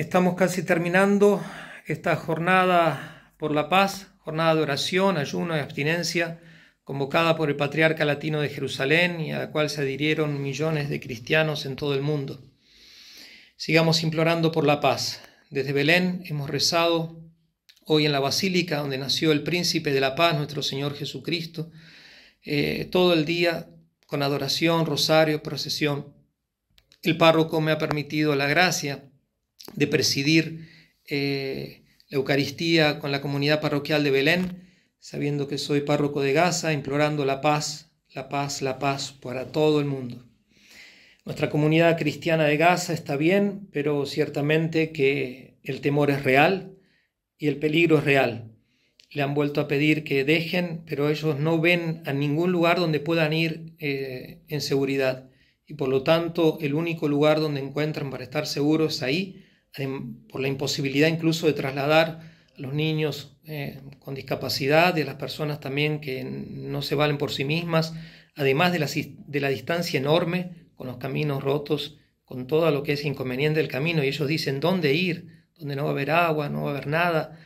Estamos casi terminando esta jornada por la paz, jornada de oración, ayuno y abstinencia, convocada por el Patriarca Latino de Jerusalén y a la cual se adhirieron millones de cristianos en todo el mundo. Sigamos implorando por la paz. Desde Belén hemos rezado hoy en la Basílica, donde nació el Príncipe de la Paz, nuestro Señor Jesucristo, eh, todo el día con adoración, rosario, procesión. El párroco me ha permitido la gracia de presidir eh, la Eucaristía con la comunidad parroquial de Belén, sabiendo que soy párroco de Gaza, implorando la paz, la paz, la paz para todo el mundo. Nuestra comunidad cristiana de Gaza está bien, pero ciertamente que el temor es real y el peligro es real. Le han vuelto a pedir que dejen, pero ellos no ven a ningún lugar donde puedan ir eh, en seguridad. Y por lo tanto, el único lugar donde encuentran para estar seguros es ahí, por la imposibilidad incluso de trasladar a los niños eh, con discapacidad y a las personas también que no se valen por sí mismas, además de la, de la distancia enorme, con los caminos rotos, con todo lo que es inconveniente del camino, y ellos dicen dónde ir, donde no va a haber agua, no va a haber nada,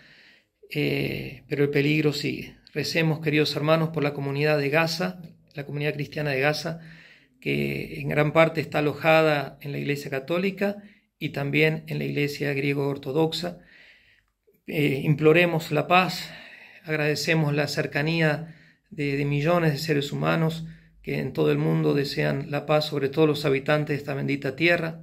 eh, pero el peligro sigue. Recemos, queridos hermanos, por la comunidad de Gaza, la comunidad cristiana de Gaza, que en gran parte está alojada en la Iglesia Católica y también en la Iglesia griego-ortodoxa. Eh, imploremos la paz, agradecemos la cercanía de, millones de seres humanos que en todo el mundo desean la paz sobre todos los habitantes de esta bendita tierra.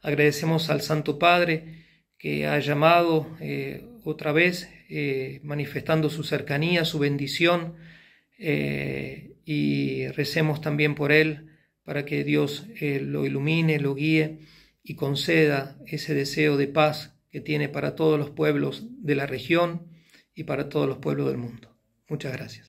Agradecemos al Santo Padre que ha llamado eh, otra vez, eh, manifestando su cercanía, su bendición, y recemos también por él para que Dios lo ilumine, lo guíe y conceda ese deseo de paz que tiene para todos los pueblos de la región y para todos los pueblos del mundo. Muchas gracias.